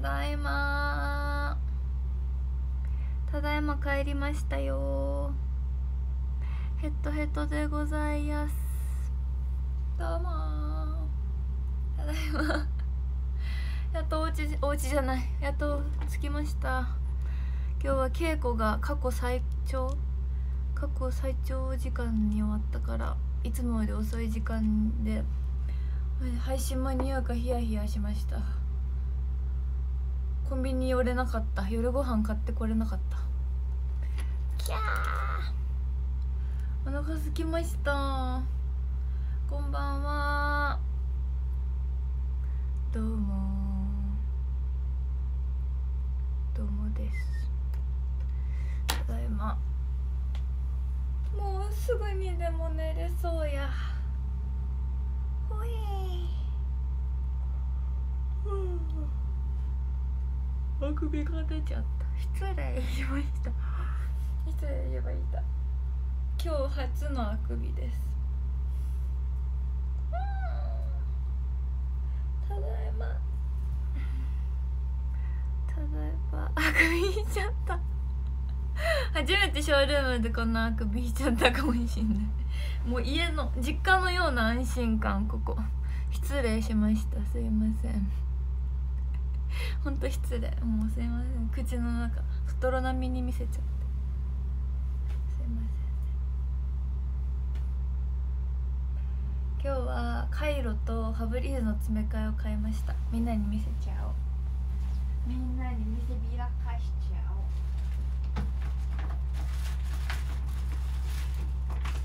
だいま。ただいま帰りましたよ。ヘッドヘッドでございます。どうも。ただいま。やっとおうちおうちじゃない。やっと着きました。今日は稽古が過去最長。過去最長時間に終わったからいつもより遅い時間で配信間に合うかヒヤヒヤしました。コンビニ寄れなかった。夜ご飯買ってこれなかった。キャー。お腹すきました。こんばんは。どうも。どうもです。ただいま。もうすぐにでも寝れそうや。ほいあくびが出ちゃった。失礼しました。失礼言えばいた今日初のあくびです。ただいま。ただいまあくびしちゃった。初めてショールームでこんなあくびしちゃったかもしんない。もう家の実家のような安心感ここ。失礼しました。すいませんほんと失礼もうすいません。口の中太郎並みに見せちゃってすいません。今日はカイロとファブリーズの詰め替えを買いましたみん。なに見せちゃおうみん。なに見せびらかしちゃおう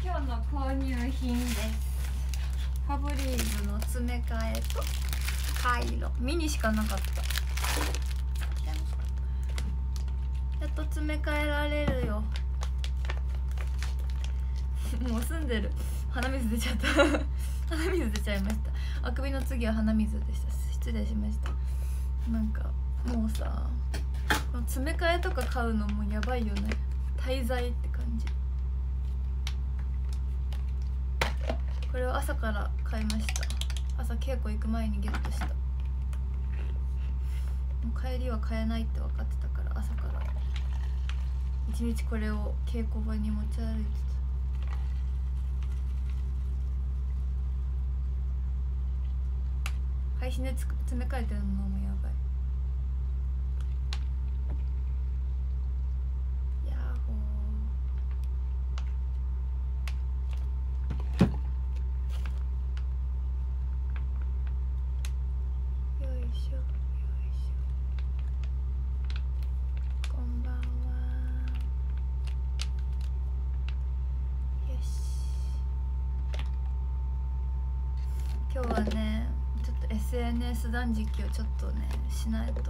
今日の購入品ですファブリーズの詰め替えとカイロミニしかなかったやっと詰め替えられるよ。もう住んでる。鼻水出ちゃった。鼻水出ちゃいました。あくびの次は鼻水でした。失礼しました。なんかもうさ詰め替えとか買うのもやばいよね。滞在って感じ。これを朝から買いました。朝稽古行く前にゲットした。帰りは買えないって分かってたから朝から一日これを稽古場に持ち歩いてた。配信でつ詰め替えてるのもやばいヤッホーよいしょよいしょこんばんはよし今日はねちょっと SNS 断食をちょっとねしないと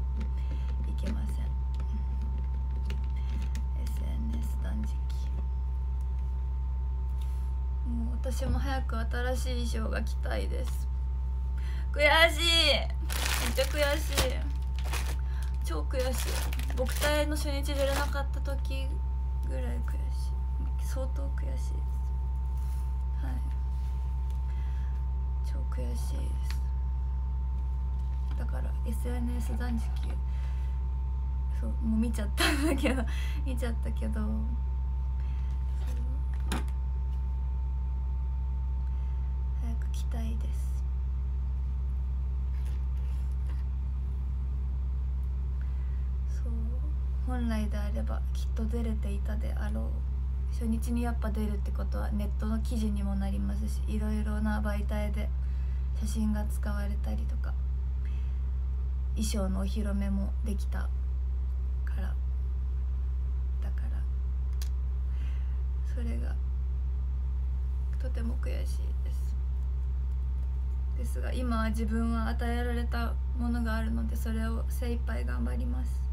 いけません。SNS 断食。もう私も早く新しい衣装が着たいです。悔しい。めっちゃ悔しい。超悔しい。僕隊の初日出れなかった時ぐらい悔しい。相当悔しいです。はい。超悔しいです。だから SNS 断食。そうもう見ちゃったんだけど 見ちゃったけど。そう。早く来たいです。そう。本来であればきっと出れていたであろう。初日にやっぱ出るってことはネットの記事にもなりますしいろいろな媒体で写真が使われたりとか。衣装のお披露目もできたから。だからそれがとても悔しいです。ですが今は自分は与えられたものがあるのでそれを精一杯頑張ります。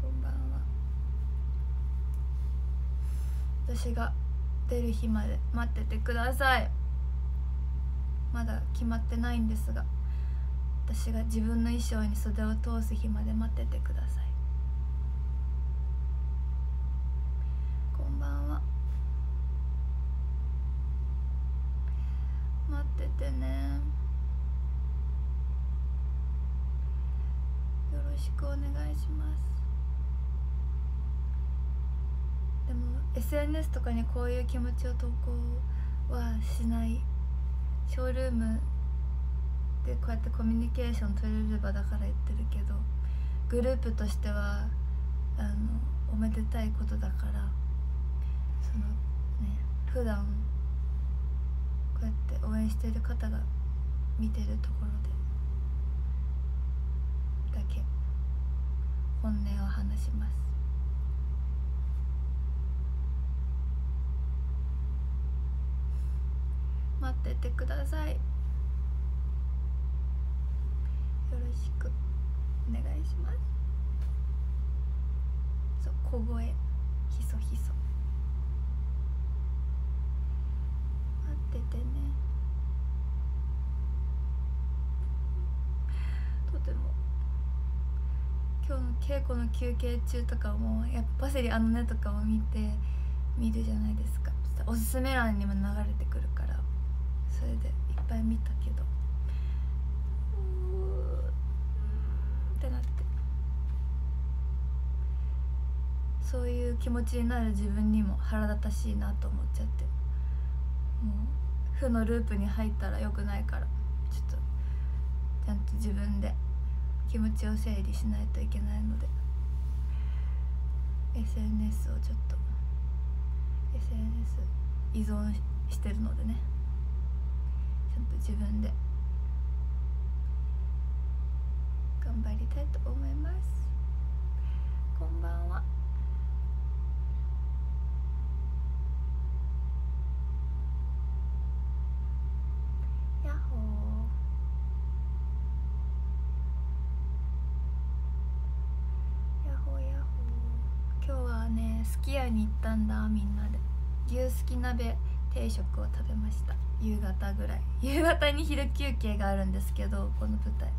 こんばんは。私が出る日まで待っててください。まだ決まってないんですが私が自分の衣装に袖を通す日まで待っててください。こんばんは。待っててね。よろしくお願いします。でも SNS とかにこういう気持ちを投稿はしないショールームでこうやってコミュニケーション取れればだから言ってるけどグループとしてはあのおめでたいことだからそのね普段こうやって応援してる方が見てるところでだけ本音を話します待っててください。よろしくお願いします。そう小声。ひそひそ。待っててね。とても。今日の稽古の休憩中とかもやっぱパセリあのねとかを見て見るじゃないですか。おすすめ欄にも流れてくるから。それでいっぱい見たけど。うーってなって。そういう気持ちになる自分にも腹立たしいなと思っちゃって。もう負のループに入ったらよくないから。ちょっとちゃんと自分で気持ちを整理しないといけないので。SNS をちょっと。SNS 依存してるのでね。ちゃんと自分で頑張りたいと思います。こんばんは。やっほー。やっほーやっほー。今日はねすき家に行ったんだみんなで。牛すき鍋。定食を食べました。夕方ぐらい。夕方に昼休憩があるんですけどこの舞台。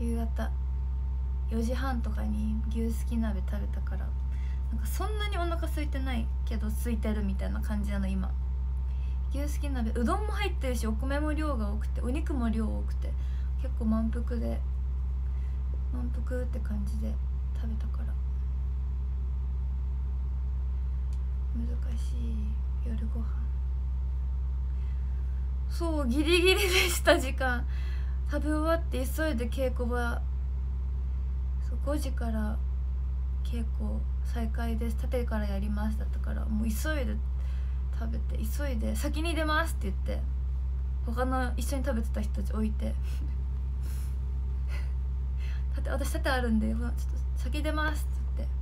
夕方4時半とかに牛すき鍋食べたからなんかそんなにお腹空いてないけど空いてるみたいな感じなの今。牛すき鍋うどんも入ってるしお米も量が多くてお肉も量多くて結構満腹で満腹って感じで食べたから。難しい。夜ご飯。そうギリギリでした時間。食べ終わって急いで稽古場そう5時から稽古再開です。縦からやりますだったからもう急いで食べて急いで先に出ますって言って他の一緒に食べてた人たち置いて。縦私縦あるんでちょっと先出ますって言って。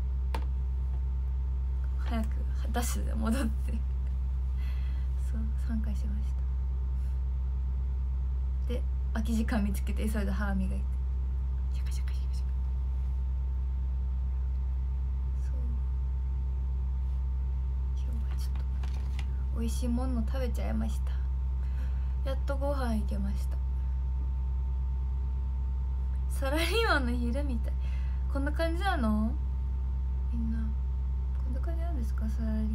早くダッシュで戻って。そう参加しました。で空き時間見つけて急いで歯磨いて。シャカシャカシャカシャカそう。今日はちょっと美味しいもの食べちゃいました。やっとご飯行けました。サラリーマンの昼みたい。こんな感じなの？みんな。こんな感じなんですか？サラリーマンっ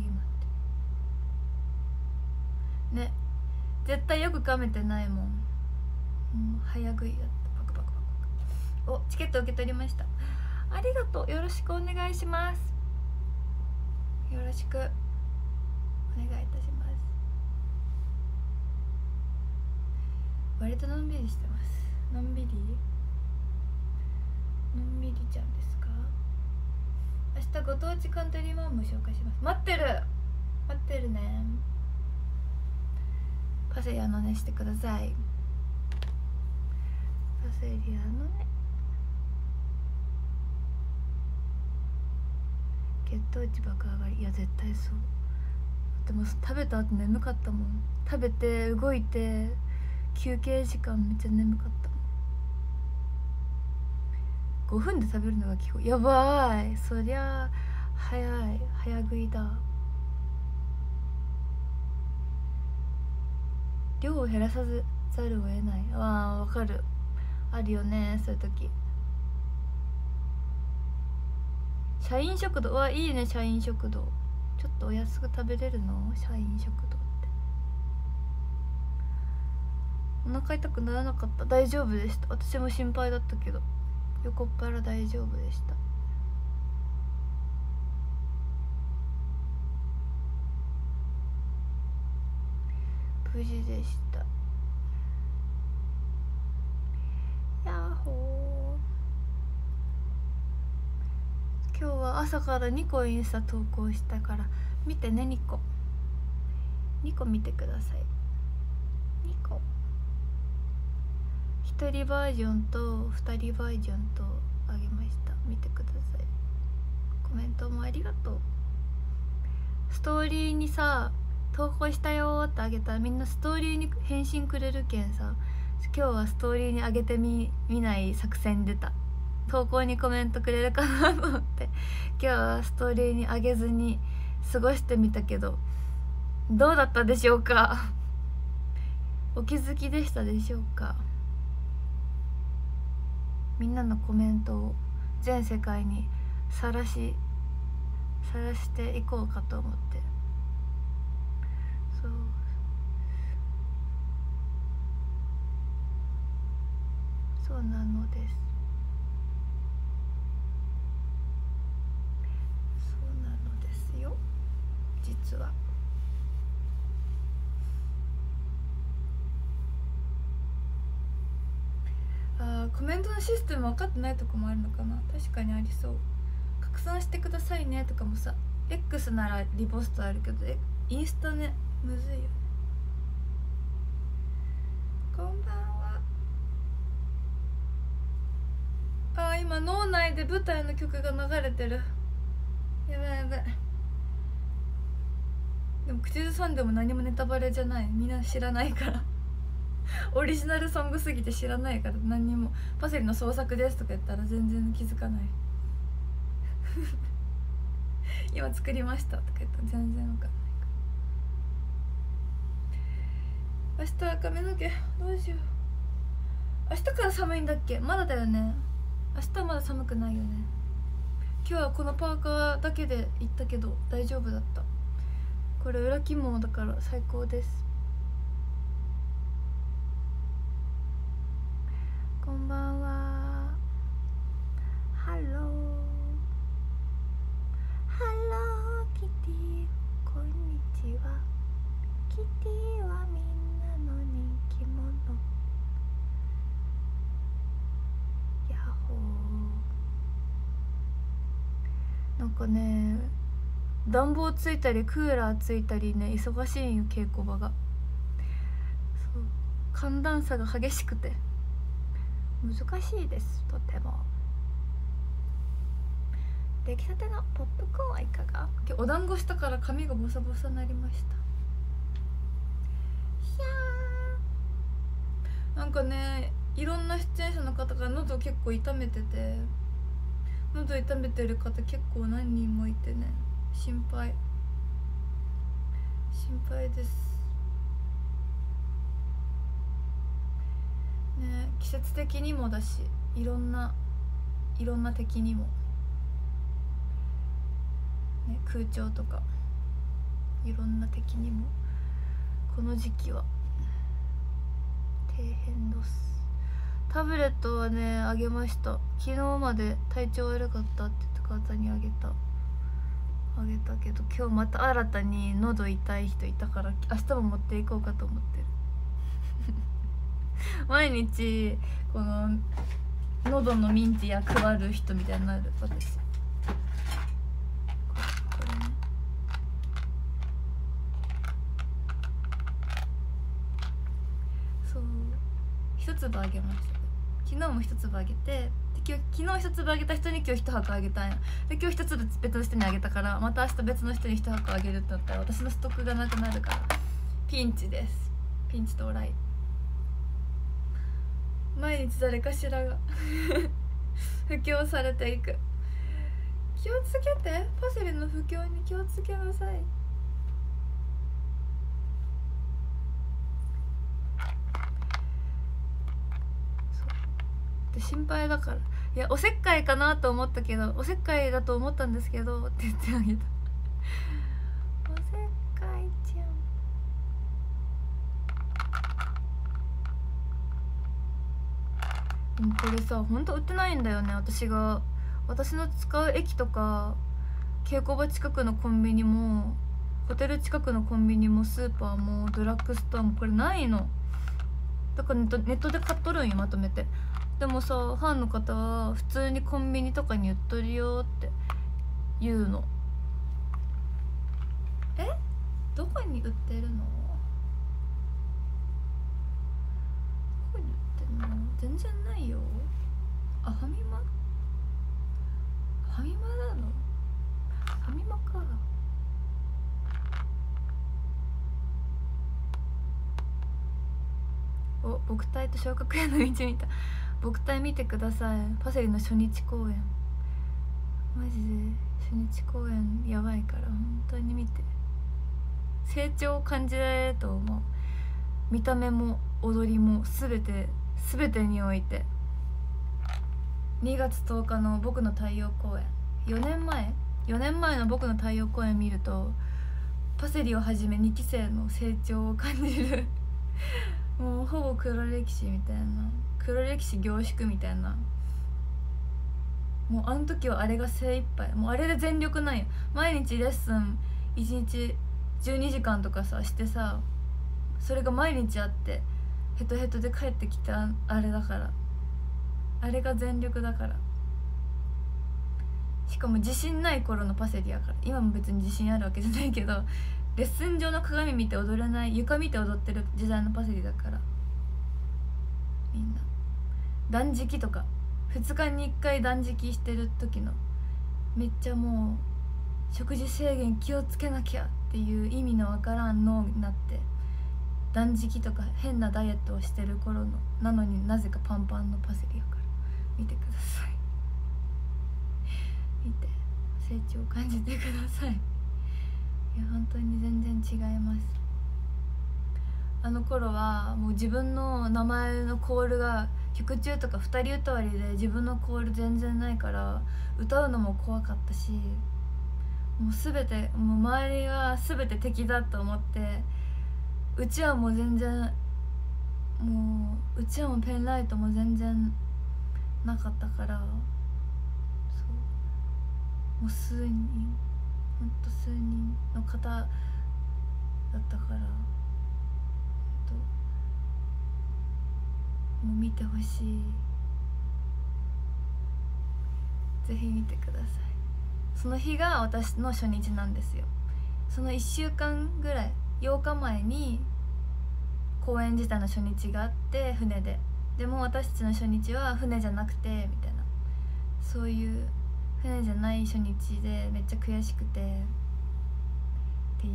て。ね。絶対よく噛めてないもん、もう、早食いだったパクパクパク。パクおチケット受け取りました。ありがとう。よろしくお願いします。よろしくお願いいたします。割とのんびりしてます。のんびり？のんびりちゃんですか？明日ご当地カントリーマンも紹介します。待ってる！待ってるね。パセリあのねしてください。セリあのね。血糖値爆上がり。いや絶対そう。でも食べた後眠かったもん。食べて動いて休憩時間めっちゃ眠かった5分で食べるのが基本。やばい。そりゃ早い。早食いだ。量を減らさずざるを得ない。あーわかる。あるよねそういう時。社員食堂？はいいね社員食堂。ちょっとお安く食べれるの？社員食堂って。お腹痛くならなかった？大丈夫でした。私も心配だったけど。横っ腹大丈夫でした。無事でしたやっほー今日は朝から2個インスタ投稿したから見てね2個2個見てください。2個1人バージョンと2人バージョンとあげました。見てください。コメントもありがとう。ストーリーにさ投稿したよってあげたらみんなストーリーに返信くれるけんさ今日はストーリーにあげてみ見ない作戦出た。投稿にコメントくれるかなと思って。今日はストーリーにあげずに過ごしてみたけどどうだったでしょうか？お気づきでしたでしょうか？みんなのコメントを全世界にさらしさらしていこうかと思って。そう。そうなのですそうなのですよ実は。あコメントのシステム分かってないとこもあるのかな？確かにありそう。拡散してくださいねとかもさ X ならリポストあるけどインスタね？むずいよね。こんばんは。あー今脳内で舞台の曲が流れてる。やばいやばい。でも口ずさんでも何もネタバレじゃない。みんな知らないから。オリジナルソングすぎて知らないから。何にも「パセリの創作です」とか言ったら全然気づかない。今作りましたとか言ったら全然わかんないから。明日は髪の毛どうしよう。明日から寒いんだっけ？まだだよね。明日はまだ寒くないよね。今日はこのパーカーだけで行ったけど大丈夫だった。これ裏起毛だから最高ですこんばんは。ハロー。ハローキティ。こんにちは。キティはみんなの人気者。ヤッホー。なんかね、暖房ついたりクーラーついたりね忙しいんよ稽古場が。そう。寒暖差が激しくて。難しいですとても。出来たてのポップコーンはいかが？今日お団子したから髪がボサボサになりました。ひゃー。なんかねいろんな出演者の方が喉結構痛めてて。喉痛めてる方結構何人もいてね。心配。心配です。ね季節的にもだしいろんないろんな敵にも、ね、空調とかいろんな敵にも。この時期は。底辺どす。タブレットはねあげました。昨日まで体調悪かったって言った方にあげた。あげたけど今日また新たに喉痛い人いたから明日も持っていこうかと思ってる。毎日この喉のミンチや配る人みたいになる私。そう。一粒あげました。昨日も一粒あげて今日昨日一粒あげた人に今日一箱あげたんや。で今日一粒別の人にあげたからまた明日別の人に一箱あげるってなったら私のストックがなくなるから。ピンチです。ピンチ到来毎日誰かしらが 布教されていく。気をつけて。パセリの布教に気をつけなさい。そうで心配だから。いやおせっかいかなと思ったけどおせっかいだと思ったんですけどって言ってあげた。おせっかいちゃん。でもこれさほんと売ってないんだよね私が。私の使う駅とか稽古場近くのコンビニもホテル近くのコンビニもスーパーもドラッグストアもこれないの。だからネッネットで買っとるんよまとめて。でもさファンの方は普通にコンビニとかに売っとるよって言うの。え？どこに売ってるの？どこに売ってるの？全然ないよ。あファミマ？ファミマなの？ファミマかお僕隊と昇格への道見た。僕隊見てください。パセリの初日公演。マジで初日公演やばいから本当に見て。成長を感じられると思う。見た目も踊りも全て全てにおいて。2月10日の僕の太陽公演。4年前4年前の僕の太陽公演見るとパセリをはじめ2期生の成長を感じる。もうほぼ黒歴史みたいな。黒歴史凝縮みたいな。もうあの時はあれが精一杯。もうあれで全力なんよ毎日レッスン1日12時間とかさしてさそれが毎日あってヘトヘトで帰ってきたあれだから。あれが全力だから。しかも自信ない頃のパセリやから。今も別に自信あるわけじゃないけどレッスン上の鏡見て踊れない床見て踊ってる時代のパセリだから。みんな。断食とか2日に1回断食してる時のめっちゃもう食事制限気をつけなきゃっていう意味のわからん脳になって断食とか変なダイエットをしてる頃のなのになぜかパンパンのパセリやから。見てください。見て成長を感じてください。いや本当に全然違います。あの頃はもう自分の名前のコールが曲中とか2人歌わりで自分のコール全然ないから歌うのも怖かったしもう全てもう周りが全て敵だと思ってうちはもう全然もううちはもうペンライトも全然なかったからそう。もう数人ほんと数人の方だったから。も見てほしい。ぜひ見てください。その日が私の初日なんですよ。その1週間ぐらい8日前に公演自体の初日があって船で。でも私たちの初日は船じゃなくてみたいな。そういう船じゃない初日でめっちゃ悔しくてっていう。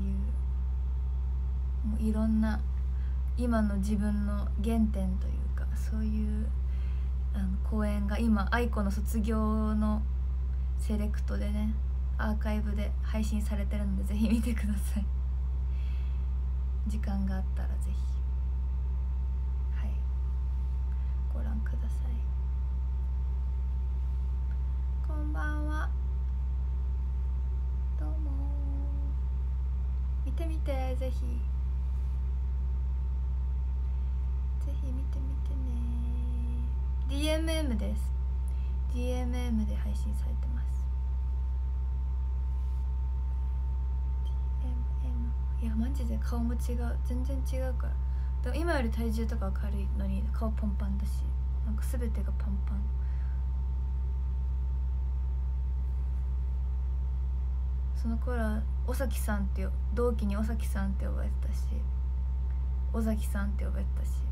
もういろんな今の自分の原点というかそういうあの公演が今愛子の卒業のセレクトでねアーカイブで配信されてるのでぜひ見てください。時間があったらぜひ。はい。ご覧ください。こんばんは。どうも見てみてぜひぜひ見てみてね。DMM です。DMM で配信されてます。DMM いやマジで顔も違う。全然違うから。でも今より体重とか軽いのに顔パンパンだしなんか全てがパンパン。その頃は尾崎さんって同期に尾崎さんって呼ばれてたし尾崎さんって呼ばれてたし。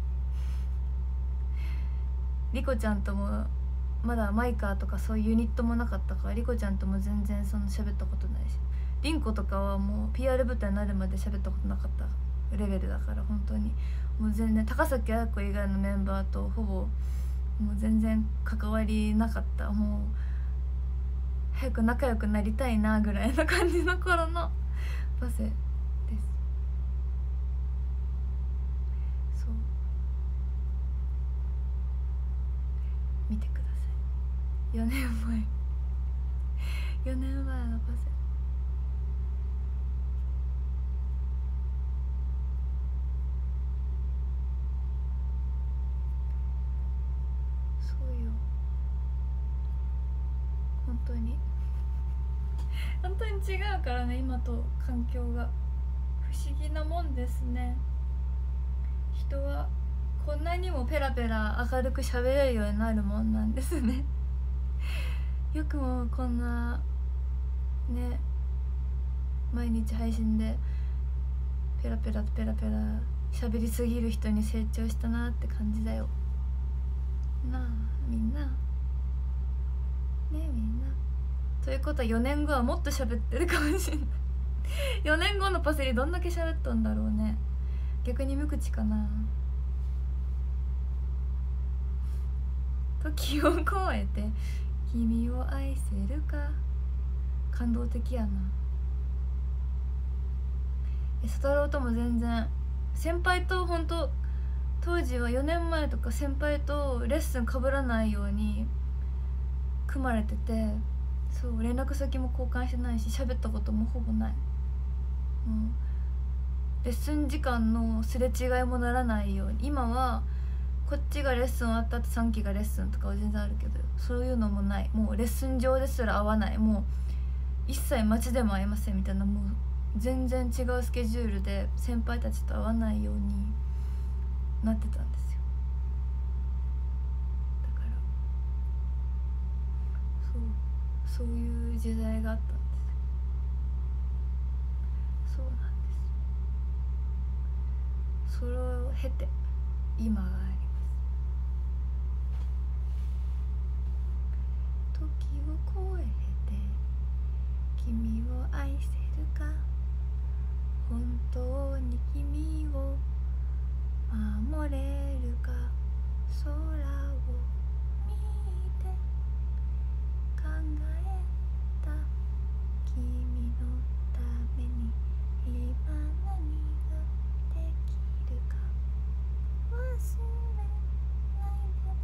リコちゃんともまだマイカーとかそういうユニットもなかったからリコちゃんとも全然そんな喋ったことないし。リンコとかはもう PR 舞台になるまで喋ったことなかった。レベルだから本当に。もう全然高崎彩子以外のメンバーとほぼもう全然関わりなかった。もう早く仲良くなりたいなぐらいな感じの頃のパセですそう見てください。4年前。4年前のパセそそうよ。本当に。本当に違うからね今と環境が。不思議なもんですね。人はこんなにもペラペラ明るく喋れるようになるもんなんですね。よくもこんなね毎日配信でペラペラペラペラ喋りすぎる人に成長したなって感じだよ。なあみんな。ねえみんな。ということは4年後はもっと喋ってるかもしれない。4年後のパセリどんだけ喋ったんだろうね。逆に無口かな。時を超えて君を愛せるか？感動的やな。え佐太郎とも全然先輩と本当当時は4年前とか先輩とレッスンかぶらないように組まれててそう連絡先も交換してないし喋ったこともほぼない。もうレッスン時間のすれ違いもならないように。今はこっちがレッスン終わった後3期がレッスンとかは全然あるけどそういうのもない。もうレッスン上ですら会わないもう一切街でも会えませんみたいなもう全然違うスケジュールで先輩たちと会わないようになってたんですよ。だからそうそういう時代があったんですそうなんですそれを経て今があります時を超えて君を愛せるか本当に君を守れるか空を見て考えた君のために今何ができるか忘れないでど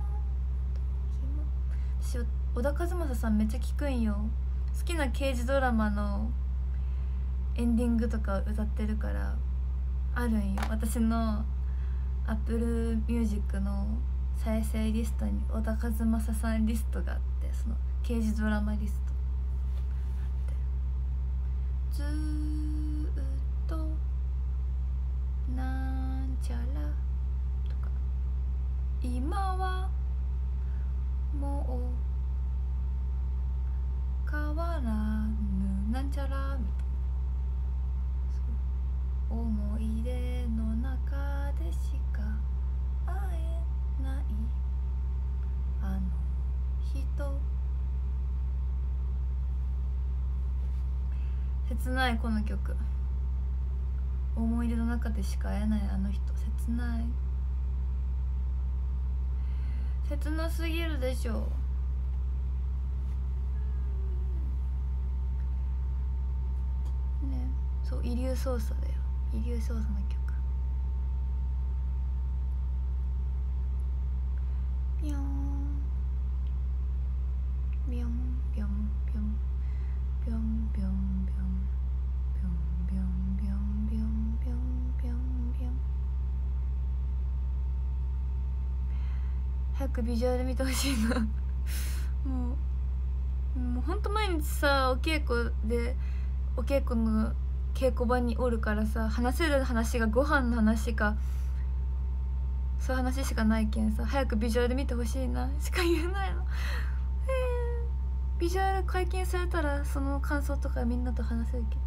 んな時も小田和正さんめっちゃ聞くんよ。好きな刑事ドラマのエンディングとか歌ってるからあるんよ。私の Apple Music の再生リストに小田和正さんリストがあってその刑事ドラマリスト。ずっ曲。思い出の中でしか会えないあの人。切ない。切なすぎるでしょ。ね。そう遺留捜査だよ。遺留捜査の曲。早くビジュアル見てほしいな。もうもうほんと毎日さお稽古でお稽古の稽古場におるからさ話せる話がご飯の話かそういう話しかないけんさ早くビジュアル見てほしいな。しか言えないの、え。ー、ビジュアル解禁されたらその感想とかみんなと話せるけど。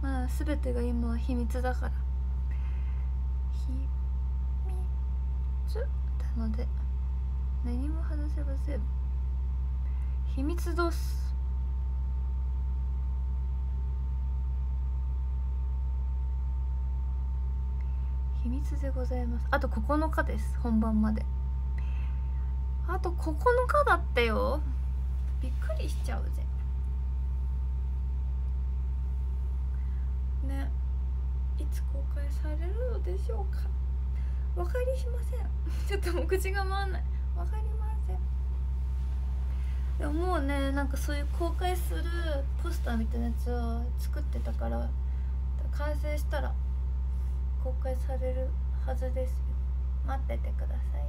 まあ全てが今は秘密だから。秘密？なので。何も話せません。秘密どす。秘密でございます。あと9日です。本番まで。あと9日だってよ。びっくりしちゃうぜ。ね。いつ公開されるのでしょうか。わかりしません。ちょっともう口が回んない。わかりません。でももうねなんかそういう公開するポスターみたいなやつを作ってたから完成したら公開されるはずですよ。待っててくださいね。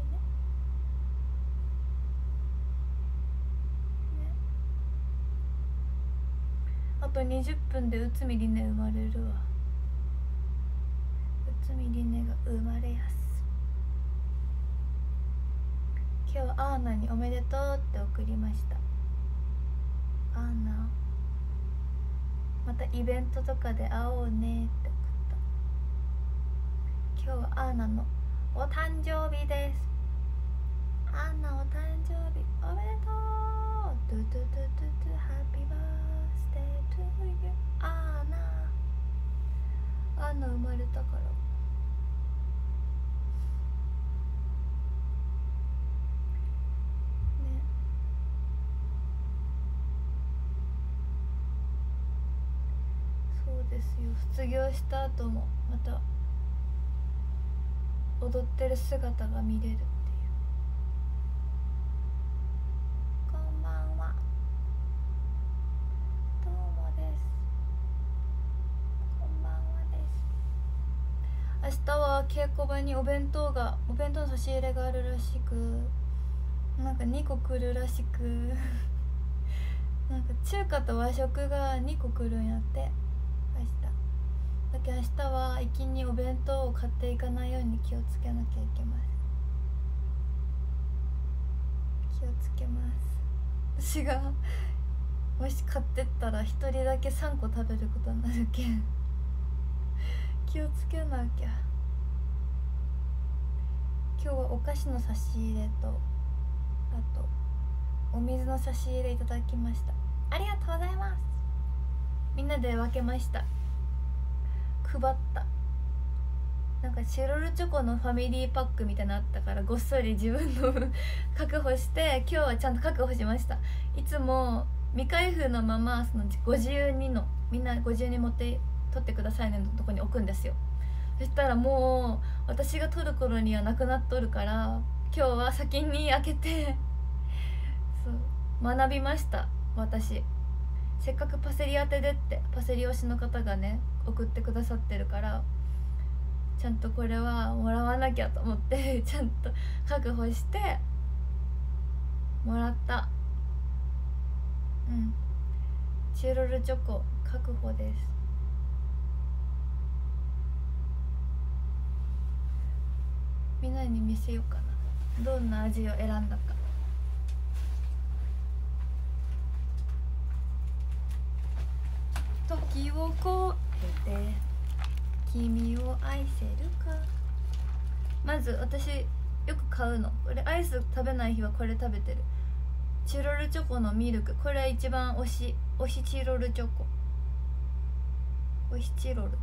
ね。あと20分で内海りね生まれるわ。内海りねが生まれやす今日アーナに「おめでとう」って送りました。アーナまたイベントとかで会おうねって送った。今日はアーナのお誕生日です。アンナお誕生日おめでとう。トゥトゥトゥトゥトゥハッピーバースデートゥーユアーナ。アンナ生まれたからねそうですよ卒業した後もまた踊ってる姿が見れるっていう。こんばんは。どうもです。こんばんはです。明日は稽古場にお弁当がお弁当の差し入れがあるらしくなんか2個来るらしく。なんか中華と和食が2個来るんやって。だけ明日は行きにお弁当を買っていかないように気をつけなきゃいけます気をつけます。私がもし買ってったら1人だけ3個食べることになるけん。気をつけなきゃ。今日はお菓子の差し入れとあとお水の差し入れいただきました。ありがとうございます。みんなで分けました。配った。なんかチロルチョコのファミリーパックみたいなのあったからごっそり自分の 確保して今日はちゃんと確保しました。いつも未開封のままその52のみんな52持って取ってくださいねのとこに置くんですよ。そしたらもう私が取る頃にはなくなっとるから今日は先に開けてそう学びました私。せっかくパセリ当てでってパセリ推しの方がね送ってくださってるからちゃんとこれはもらわなきゃと思って ちゃんと確保してもらった。うん。チュロルチョコ確保です。みんなに見せようかな。どんな味を選んだか。時を越えて君を愛せるか？まず私よく買うの。これアイス食べない日はこれ食べてる。チロルチョコのミルク。これ一番推し。推しチロルチョコ。推しチロル。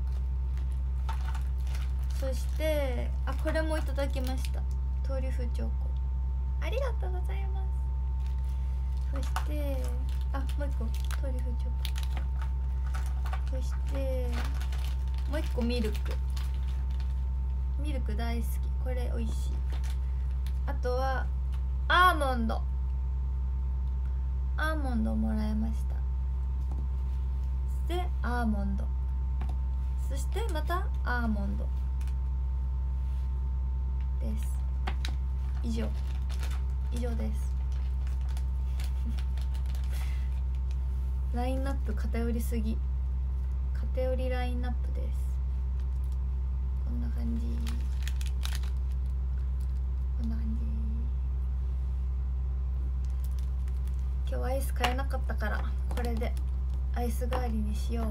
そしてあこれもいただきました。トリュフチョコ。ありがとうございます。そしてあもう一個。トリュフチョコ。そしてもう一個ミルク。ミルク大好き。これ美味しい。あとはアーモンド。アーモンドもらいました。そしてアーモンド。そしてまたアーモンド。です。以上。以上です。ラインナップ偏りすぎ。偏りラインナップです。こんな感じ。こんな感じ。今日アイス買えなかったからこれでアイス代わりにしよう。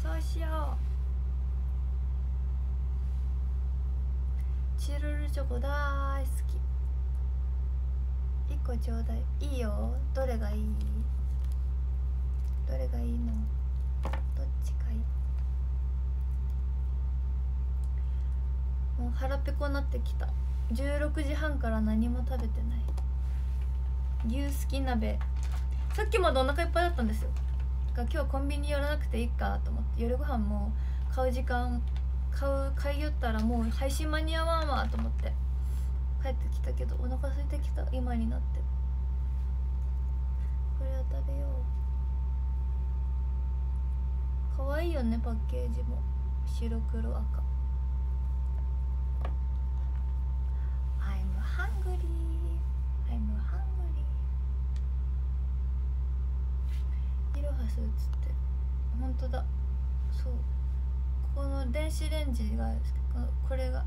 そうしよう。チルルチョコ大好き。1個ちょうだい。いいよ。どれがいい？どれがいいの？どっちかい？もう腹ペコになってきた。16時半から何も食べてない。牛すき鍋。さっきまでお腹いっぱいだったんですよ。だから今日コンビニ寄らなくていいかと思って。夜ご飯も買う時間買う買いよったらもう配信間に合わんわと思って。帰ってきたけどお腹空いてきた。今になって。これは食べよう。かわいよねパッケージも。白黒赤。I'm hungry I'm hungry いろはます」っつって本当だ。そう。ここの電子レンジがこれが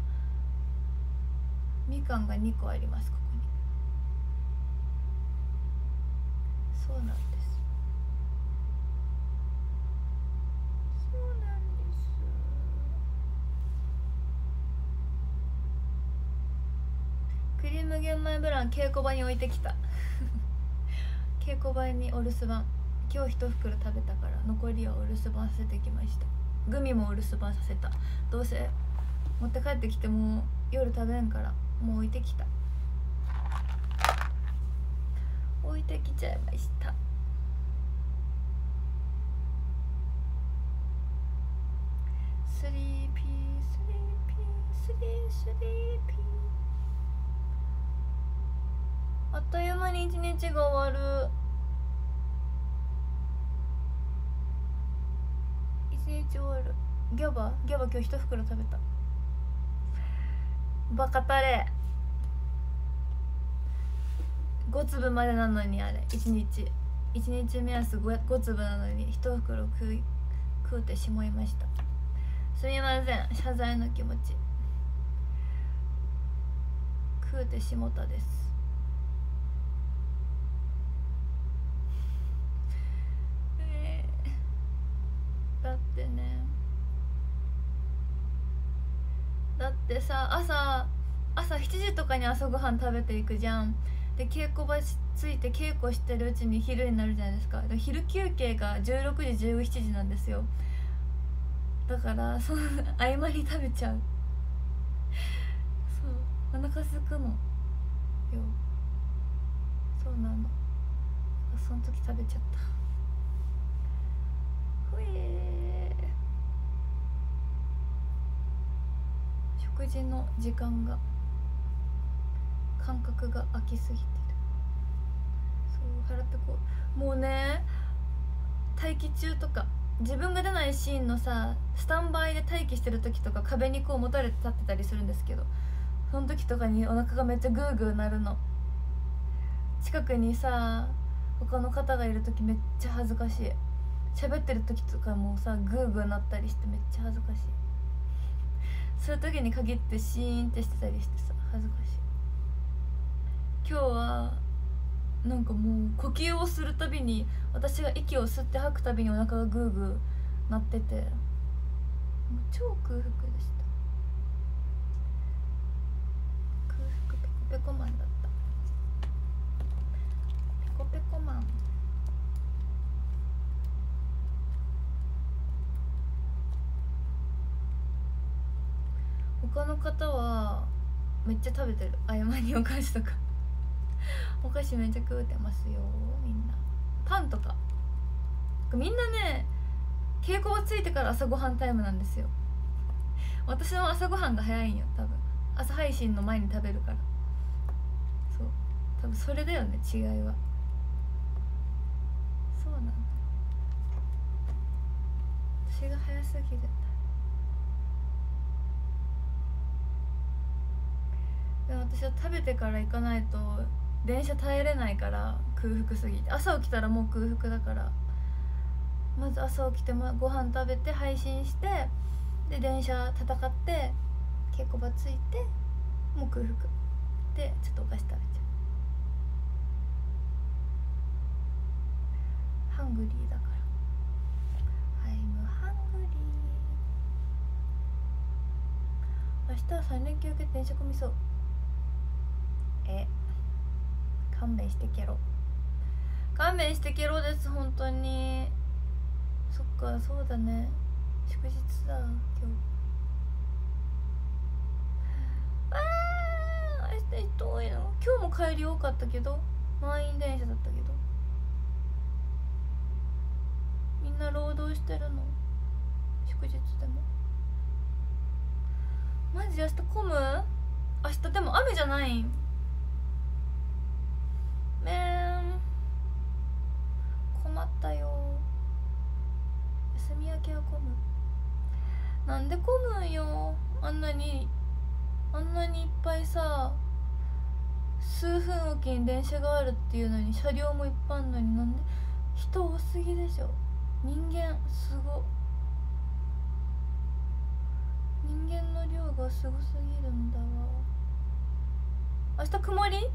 みかんが2個ありますここに。そうなんですそうなんですクリーム玄米ブラン稽古場に置いてきた。稽古場にお留守番。今日一袋食べたから残りはお留守番させてきました。グミもお留守番させた。どうせ持って帰ってきても夜食べんからもう置いてきた。置いてきちゃいました。 Sleepy sleepy slee sleepy。あっという間に一日が終わる。一日終わる。ギャバ？ギャバ今日一袋食べた。バカタレ。5粒までなのにあれ。1日。1日目安 5, 5粒なのに。1袋食い食うてしまいました。すみません。謝罪の気持ち。食うてしもたですえー、だってね。だってさ朝朝7時とかに朝ごはん食べていくじゃん。で稽古場ついて稽古してるうちに昼になるじゃないですか。昼休憩が16時17時なんですよ。だからその合間に食べちゃう。そうお腹すくの。よ。そうなの。その時食べちゃった。食事の時間が感覚が空きすぎてる。そう腹ペコもうね待機中とか自分が出ないシーンのさスタンバイで待機してる時とか壁にこう持たれて立ってたりするんですけどその時とかにお腹がめっちゃグーグーなるの。近くにさ他の方がいる時めっちゃ恥ずかしい。喋ってる時とかもさグーグーなったりしてめっちゃ恥ずかしい。そういう時に限ってシーンってしてたりしてさ恥ずかしい。今日はなんかもう呼吸をするたびに私が息を吸って吐くたびにお腹がグーグーなっててもう超空腹でした。空腹ペコペコマンだった。ペコペコマン。他の方はめっちゃ食べてる。合間にお菓子とか。お菓子めっちゃ食うてますよみんな。パンとか。みんなね稽古がついてから朝ごはんタイムなんですよ。私の朝ごはんが早いんよ多分。朝配信の前に食べるから。そう。多分それだよね違いは。そうなんだ。私が早すぎる。でも私は食べてから行かないと電車耐えれないから空腹すぎて。朝起きたらもう空腹だから。まず朝起きてご飯食べて配信してで電車戦って稽古場ついてもう空腹。でちょっとお菓子食べちゃう。ハングリーだから。I'm hungry 明日は3連休受けて電車混みそう。え勘弁してけろ勘弁してけろです本当に。そっかそうだね。祝日だ今日。あー明日遠いの？今日も帰り多かったけど。満員電車だったけど。みんな労働してるの？祝日でも。マジ明日混む？明日でも雨じゃない？んめん。困ったよ。休み明けは混む。なんで混むんよ。あんなにあんなにいっぱいさ数分おきに電車があるっていうのに車両もいっぱいあるのになんで人多すぎでしょ。人間すご。人間の量がすごすぎるんだわ。明日曇り？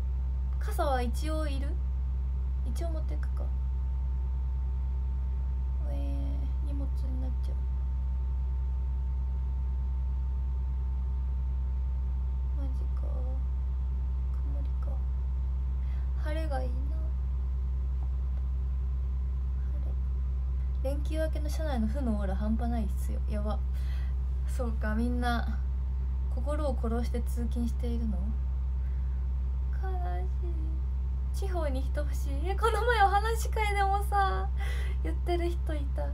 傘は一応いる？一応持ってくか。えー、荷物になっちゃう。マジか。曇りか。晴れがいいな。晴れ。連休明けの車内の負のオーラ半端ないっすよ。やば。そうかみんな心を殺して通勤しているの？し。い地方に人欲しい。えこの前お話し会でもさ言ってる人いた。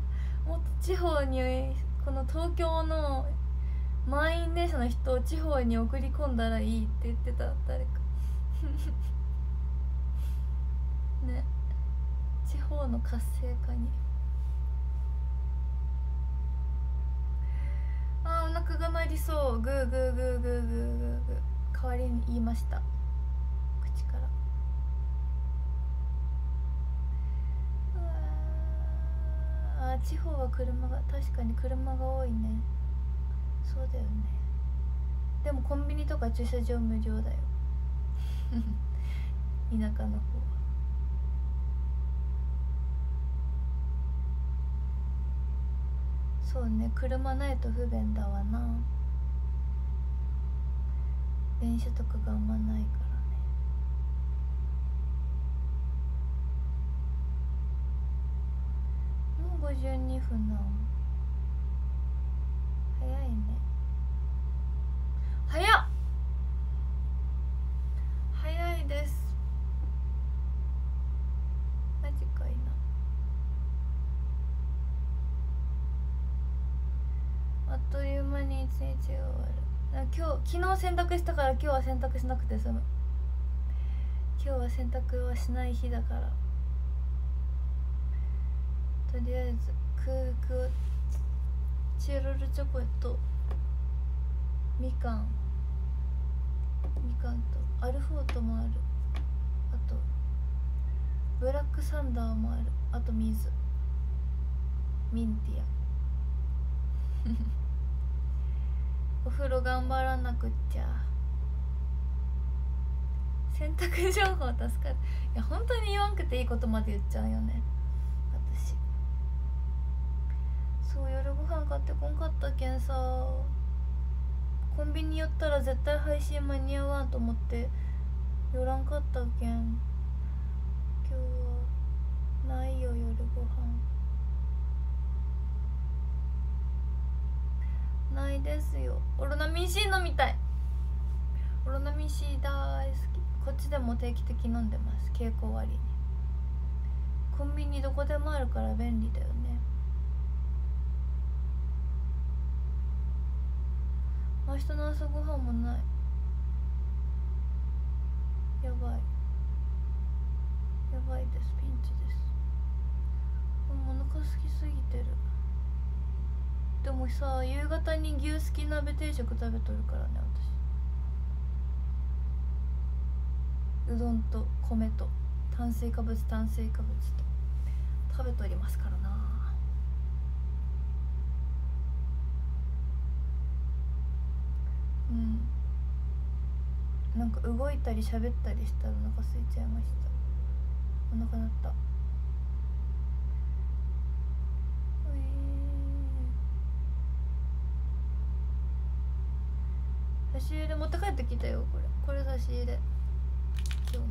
もっと地方にこの東京の満員電車の人を地方に送り込んだらいいって言ってた。誰か。ね。地方の活性化に。あーお腹が鳴りそう。グーグーグーグーグーグーグー。代わりに言いました口からうわー地方は車が確かに車が多いね。そうだよね。でもコンビニとか駐車場無料だよ。田舎の方は。そうね車ないと不便だわな。電車とかがあんまないからねもう52分な早いね早っ早いです。マジかいなあっという間に一日が終わる。今日昨日洗濯したから今日は洗濯しなくて済む。今日は洗濯はしない日だから。とりあえずクークチロルチョコとみかんみかんとアルフォートもあるあとブラックサンダーもあるあと水ミンティアお風呂頑張らなくっちゃ洗濯情報助かるいや本当に言わんくていいことまで言っちゃうよね私そう夜ご飯買ってこんかったけんさコンビニ寄ったら絶対配信間に合わんと思って寄らんかったけん今日はないよ夜ご飯。ないですよ。オロナミン C 飲みたい。オロナミン C 大好き。こっちでも定期的飲んでます。稽古終わりにコンビニどこでもあるから便利だよね。明日の朝ごはんもない。やばい。やばいです。ピンチです。もうお腹空きすぎてる。でもさ夕方に牛すき鍋定食食べとるからね私。うどんと米と炭水化物炭水化物と食べとりますからなうんなんか動いたり喋ったりしたらお腹空いちゃいました。お腹鳴った。差し入れ持って帰ってきたよこれ。これ差し入れ。今日も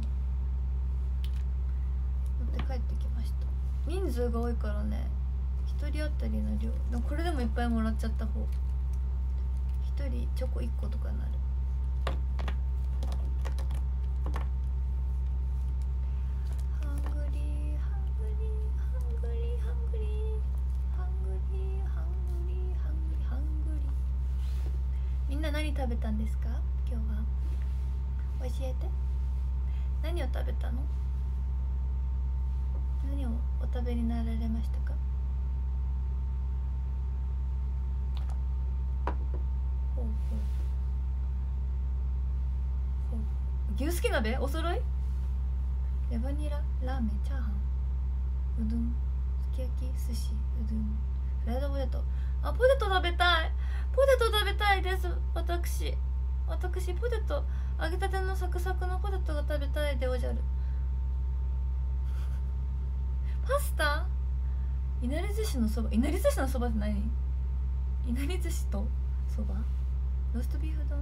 持って帰ってきました。人数が多いからね。一人当たりの量。これでもいっぱいもらっちゃった方。一人チョコ1個とかになる。鍋？お揃い？レバニララーメンチャーハン。うどんすき焼き寿司うどん。フライドポテト。あポテト食べたい。ポテト食べたいです。私。私ポテト。揚げたてのサクサクのポテトが食べたいでおじゃる。パスタ？いなり寿司のそば？いなり寿司のそばって何？いなり寿司とそば？ローストビーフ丼？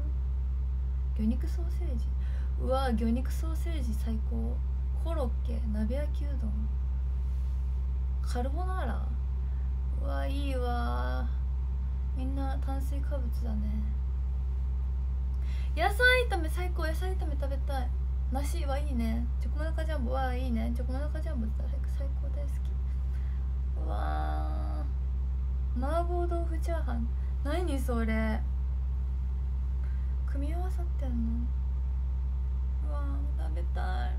魚肉ソーセージ？うわ魚肉ソーセージ最高。コロッケ鍋焼きうどん。カルボナーラ。うわいいわ。みんな炭水化物だね。野菜炒め最高。野菜炒め食べたい。梨はいいね。チョコモナカジャンボはいいね。チョコモナカジャンボ最高大好き。うわ麻婆豆腐チャーハン。何それ。組み合わさってんの。わ食べたい。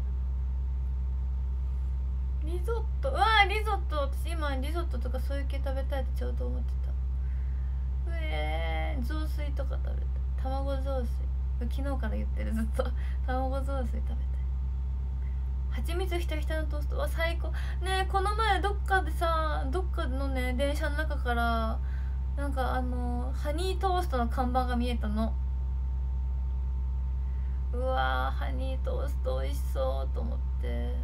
リゾット。うわリゾット。私今リゾットとかそういう系食べたいってちょうど思ってた。うえー雑炊とか食べたい。卵雑炊。昨日から言ってるずっと。卵雑炊食べたい。蜂蜜ひたひたのトースト。は最高。ねこの前どっかでさどっかのね電車の中からなんかあのハニートーストの看板が見えたの。うわハニートースト美味しそうと思って。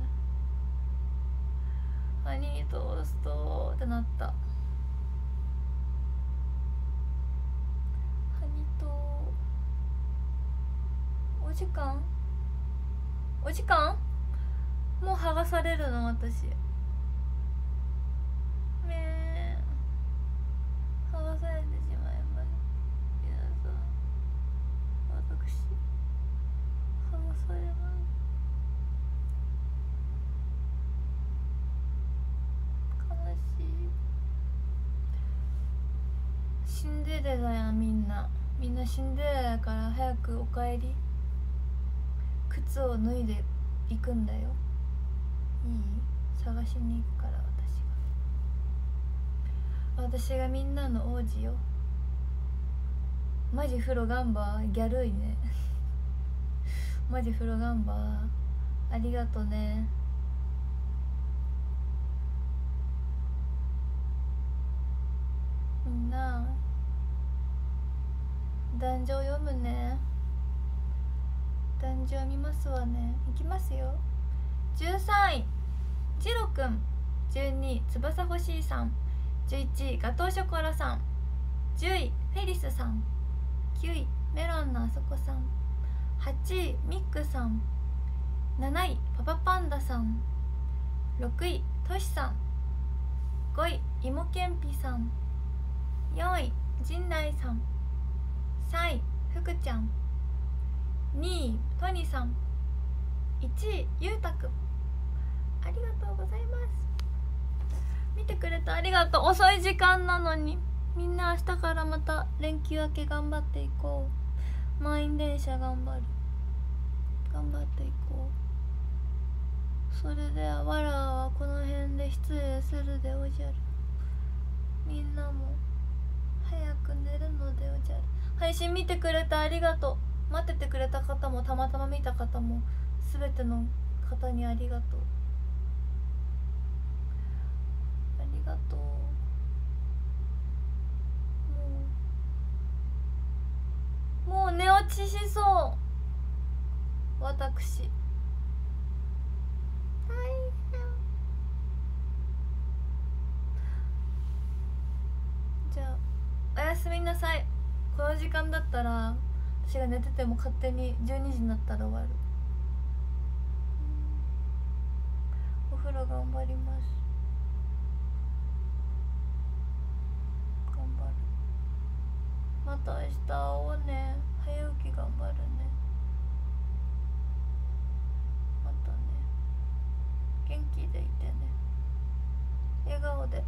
ハニートーストってなった。ハニトお時間？お時間？もう剥がされるの私ね剥がされてしまいます皆さん私剥がされます悲しいシンデレラやみんな。みんなシンデレラやから早くお帰り。靴を脱いで行くんだよ。いい？探しに行くから私が。私がみんなの王子よ。マジ風呂ガンバー？ギャルいね。マジ風呂ガンバー？ありがとねみんな壇上読むね。壇上見ますわね。いきますよ。13位。ジロくん12位。翼欲しいさん。11位。ガトーショコラさん。10位。フェリスさん。9位。メロンのあそこさん。8位。ミックさん。7位。パパパンダさん。6位。トシさん。5位。いもけんぴさん。4位。陣内さん。3位福ちゃん。2位トニさん。1位ゆうたくん。ありがとうございます。見てくれてありがとう。遅い時間なのに。みんな明日からまた連休明け頑張っていこう。満員電車頑張る。頑張っていこう。それではわらわはこの辺で失礼するでおじゃる。みんなも早く寝るのでおじゃる。配信見てくれてありがとう。待っててくれた方もたまたま見た方も全ての方にありがとう。ありがとう。もうもう寝落ちしそう。私。大変。じゃあおやすみなさい。この時間だったら私が寝てても勝手に12時になったら終わる。お風呂頑張ります。頑張る。また明日会おうね。早起き頑張るね。またね。元気でいてね。笑顔で。